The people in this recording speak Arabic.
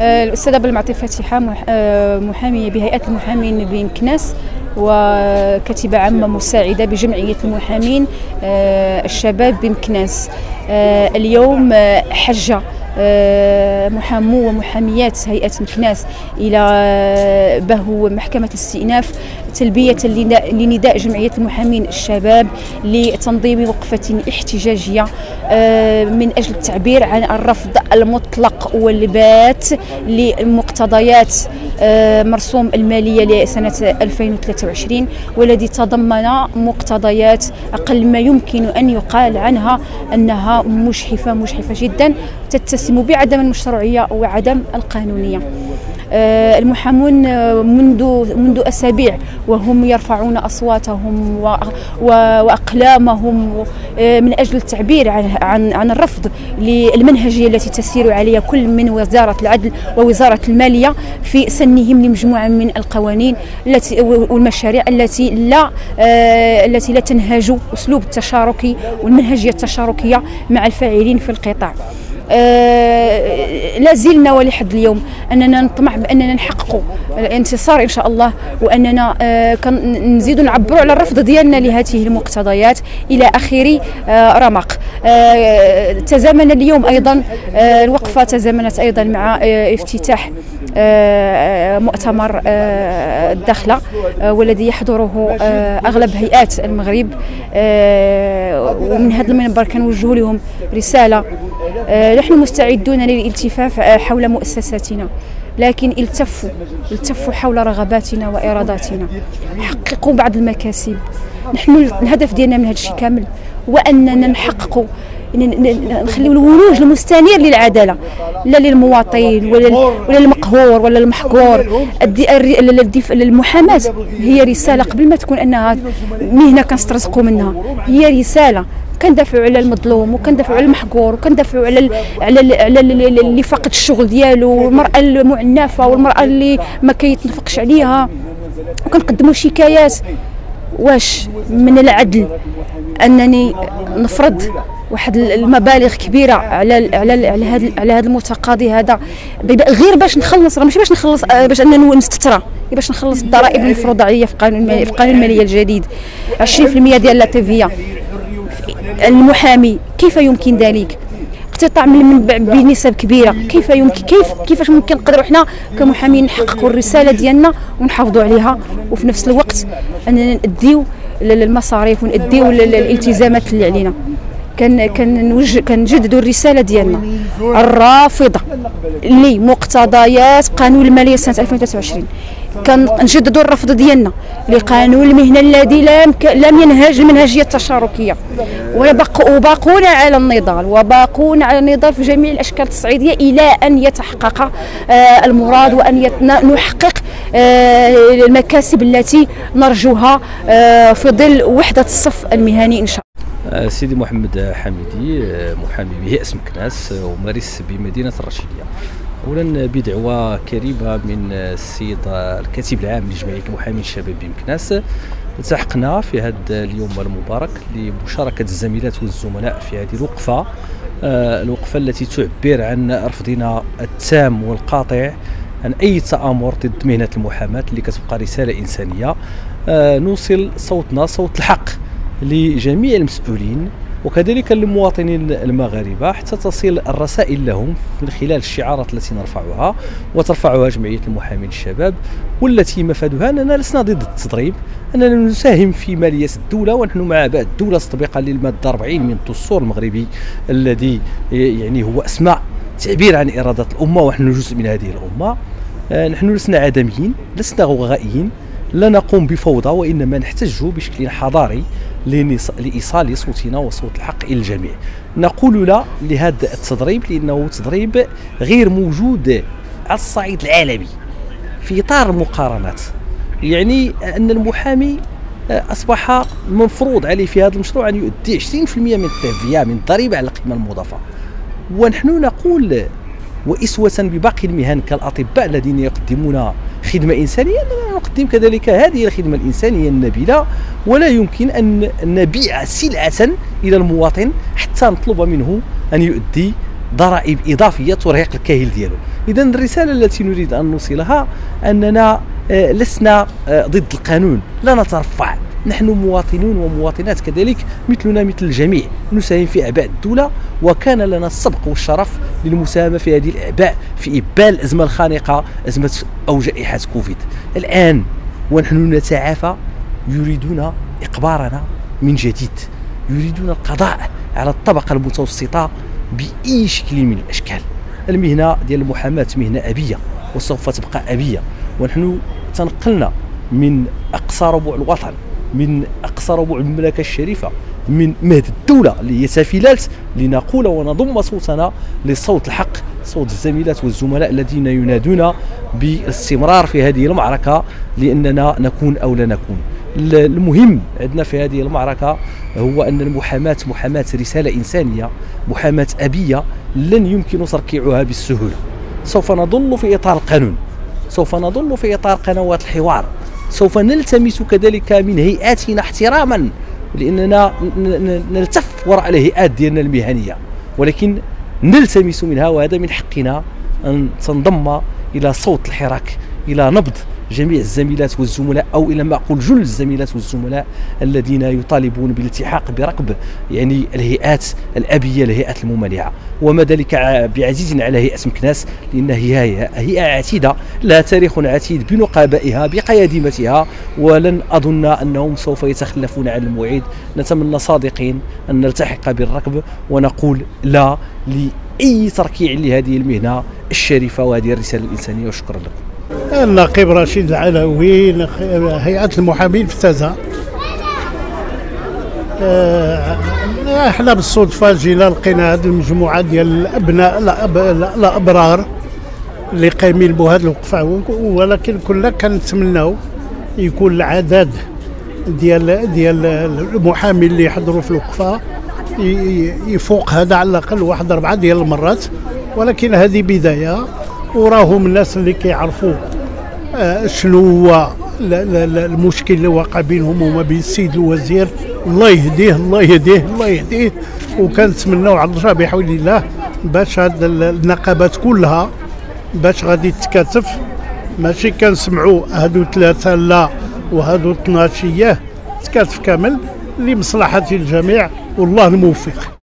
الأستاذة بالمعطي فاتحة محامية بهيئة المحامين بمكناس وكاتبة عامة مساعدة بجمعية المحامين الشباب بمكناس اليوم حجة محامو ومحاميات هيئة مكناس إلى بهو محكمة الاستئناف. تلبية لنداء جمعية المحامين الشباب لتنظيم وقفة احتجاجية آه، من أجل التعبير عن الرفض المطلق والبات لمقتضيات آه، مرسوم المالية لسنة 2023 والذي تضمن مقتضيات أقل ما يمكن أن يقال عنها أنها مجحفة مجحفة جدا تتسم بعدم المشروعية وعدم القانونية. المحامون آه، منذ منذ أسابيع وهم يرفعون أصواتهم وأقلامهم آه، من أجل التعبير عن عن عن الرفض للمنهجيه التي تسير عليها كل من وزارة العدل ووزارة المالية في سنهم لمجموعة من القوانين التي والمشاريع التي لا التي لا تنهج أسلوب التشاركي والمنهجية التشاركية مع الفاعلين في القطاع. آه، لا زلنا ولحد اليوم أننا نطمح بأننا نحققوا الانتصار إن شاء الله وأننا آه، نزيدوا نعبروا على الرفض ديالنا لهذه المقتضيات إلى آخر آه، رمق. تزامن اليوم أيضا الوقفة تزامنت أيضا مع افتتاح مؤتمر الدخلة والذي يحضره أغلب هيئات المغرب ومن هذا المنبر كنوجه لهم رسالة. نحن مستعدون للالتفاف حول مؤسساتنا لكن التفوا التفوا حول رغباتنا وإراداتنا. حققوا بعض المكاسب. نحن الهدف ديالنا من هذا الشيء كامل هو أننا نحققوا نخليو الولوج المستنير للعدالة. لا للمواطن ولا ولا المقهور ولا المحقور المحاماة. هي رسالة قبل ما تكون أنها مهنة كنسترزقوا منها. هي رسالة كندافعوا على المظلوم وكندافعوا على المحقور وكندافعوا على على على اللي فاقد الشغل ديالو والمرأة المعنفة والمرأة اللي ما كيتنفقش عليها. وكنقدموا شكايات. واش من العدل أنني نفرض واحد المبالغ كبيرة على على على هذا على هذا. المتقاضي هذا غير باش نخلص راه ماشي باش نخلص آه، باش أننا نستترى باش نخلص الضرائب المفروضة عليا في قانون في القانون المالية الجديد. 20% ديال لا تيفيا المحامي كيف يمكن ذلك؟ اقتطاع من المنبع بنسب كبيرة. كيف يمكن كيف كيفاش ممكن نقدروا حنا كمحامين نحققوا الرسالة ديالنا ونحافظوا عليها؟ وفي نفس الوقت أننا نأديو المصاريف ونأديو الالتزامات اللي علينا. كان كنوجه كنجددوا الرسالة ديالنا. الرافضه لمقتضيات قانون المالية سنة 2023 كنجددوا الرفض ديالنا لقانون المهنة الذي لم لم ينهج المنهجيه التشاركيه وباقون على النضال وباقون على النضال في جميع الأشكال التصعيدية إلى أن يتحقق آه، المراد وأن نحقق آه، المكاسب التي نرجوها آه، في ظل وحدة الصف المهني إن شاء الله. سيدي محمد حميدي محامي بهيئة مكناس ومارس بمدينة الرشيدية. اولا بدعوة كريمه من السيد الكاتب العام لجمعية المحامين الشباب بمكناس التحقنا في هذا اليوم المبارك لمشاركة الزميلات والزملاء في هذه الوقفة آه، الوقفة التي تعبر عن رفضنا التام والقاطع عن أي تأمر ضد مهنة المحاماة اللي كتبقى رسالة إنسانية. آه، نوصل صوتنا صوت الحق. لجميع المسؤولين وكذلك للمواطنين المغاربة حتى تصل الرسائل لهم من خلال الشعارات التي نرفعها وترفعها جمعية المحامين الشباب والتي مفادها أننا لسنا ضد التضريب أننا نساهم في مالية الدولة ونحن مع بعض الدولة تطبيقا للمادة 40 من الدستور المغربي الذي يعني هو اسماء تعبير عن إرادة الأمة ونحن جزء من هذه الأمة. آه، نحن لسنا عدميين لسنا غوغائيين لا نقوم بفوضى وإنما نحتج بشكل حضاري لإيصال صوتنا وصوت الحق إلى الجميع. نقول لا لهذا التضريب لأنه تضريب غير موجود على الصعيد العالمي في إطار المقارنات. يعني أن المحامي أصبح مفروض عليه في هذا المشروع أن يؤدي 20% من التهفئه من الضريبه على القيمة المضافة. ونحن نقول وإسوة بباقي المهن كالأطباء الذين يقدمون خدمة إنسانية. اننا نقدم كذلك هذه الخدمة الإنسانية النبيلة ولا يمكن أن نبيع سلعة إلى المواطن حتى نطلب منه أن يؤدي ضرائب إضافية ترهق الكاهل ديالو. اذا الرسالة التي نريد أن نوصلها أننا آه، لسنا آه، ضد القانون. لا نترفع. نحن مواطنون ومواطنات كذلك مثلنا مثل الجميع نساهم في أعباء الدولة وكان لنا السبق والشرف للمساهمة في هذه الأعباء في ابال الازمه الخانقة أزمة أو جائحة كوفيد. الآن ونحن نتعافى يريدون إقبارنا من جديد يريدون القضاء على الطبقة المتوسطة بأي شكل من الأشكال. المهنة ديال المحاماة مهنة آبية وسوف تبقى آبية. ونحن تنقلنا من أقصى ربوع الوطن من اقصى ربوع المملكه الشريفة من مهد الدولة اللي هي سفيلات لنقول ونضم صوتنا لصوت الحق صوت الزميلات والزملاء الذين ينادون بالاستمرار في هذه المعركة لأننا نكون أو لا نكون. المهم عندنا في هذه المعركة هو أن المحاماة محاماة رسالة إنسانية محاماة أبية لن يمكن تركيعها بالسهولة. سوف نظل في إطار القانون سوف نظل في إطار قنوات الحوار سوف نلتمس كذلك من هيئاتنا احتراما لأننا نلتف وراء الهيئات ديالنا المهنية. ولكن نلتمس منها وهذا من حقنا أن تنضم إلى صوت الحراك إلى نبض جميع الزميلات والزملاء أو إلى ما أقول جل الزميلات والزملاء الذين يطالبون بالالتحاق برقب يعني الهيئات الأبية الهيئات الممانعه وما ذلك بعزيز على هيئة مكناس لانها هي هيئه عتيدة لها تاريخ عتيد بنقابائها بقيادمتها. ولن أظن أنهم سوف يتخلفون عن الموعد نتمنى صادقين أن نلتحق بالركب ونقول لا لأي تركيع لهذه المهنة الشريفة وهذه الرسالة الإنسانية. وشكرا لكم. النقيب رشيد العلوي هيئة المحامين في تازا. آه، إحنا بالصدفة جينا لقينا هذه المجموعة ديال الأبناء الأبرار اللي قايمين بهذه الوقفة. ولكن كنا كنتمناو يكون العدد ديال ديال المحامين اللي يحضروا في الوقفة يفوق هذا على الأقل واحد أربعة ديال المرات. ولكن هذه بداية وراهم الناس اللي كيعرفوا شنو هو المشكل اللي واقع بينهم وما بين السيد الوزير؟ الله يهديه الله يهديه الله يهديه. وكنتمناو على الله بحول الله باش هاد النقابات كلها باش غادي تتكاتف ماشي كنسمعوا هادو ثلاثة لا وهادو 12 تكاتف كامل لمصلحة الجميع. والله الموفق.